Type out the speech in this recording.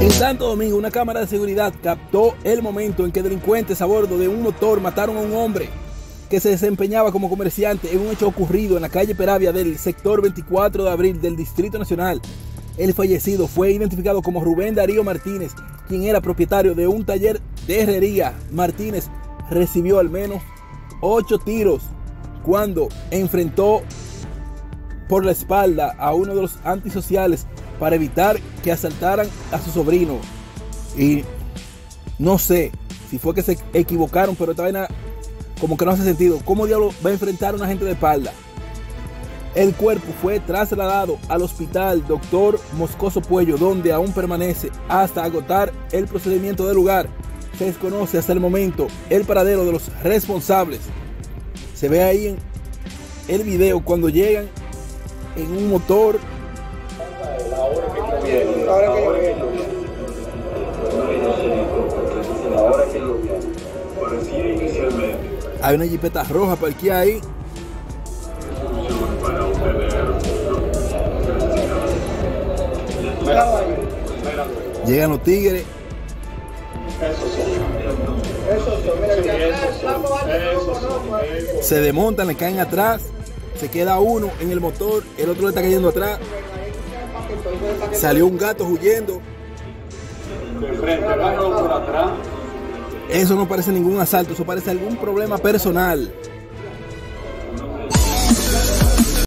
En Santo Domingo, una cámara de seguridad captó el momento en que delincuentes a bordo de un motor mataron a un hombre que se desempeñaba como comerciante en un hecho ocurrido en la calle Peravia del sector 24 de abril del Distrito Nacional. El fallecido fue identificado como Rubén Darío Martínez, quien era propietario de un taller de herrería. Martínez recibió al menos ocho tiros cuando enfrentó por la espalda a uno de los antisociales para evitar que asaltaran a su sobrino. Y no sé si fue que se equivocaron, pero esta vaina como que no hace sentido. ¿Cómo diablo va a enfrentar a una gente de espalda? El cuerpo fue trasladado al hospital Doctor Moscoso Puello, donde aún permanece hasta agotar el procedimiento del lugar. Se desconoce hasta el momento el paradero de los responsables. Se ve ahí en el video cuando llegan en un motor Ahora que Ahora que Parecía inicialmente. Hay una jipeta roja parqueada ahí. Llegan los tigres. Se desmontan, le caen atrás. Se queda uno en el motor, el otro le está cayendo atrás. Salió un gato huyendo. Eso no parece ningún asalto, eso parece algún problema personal.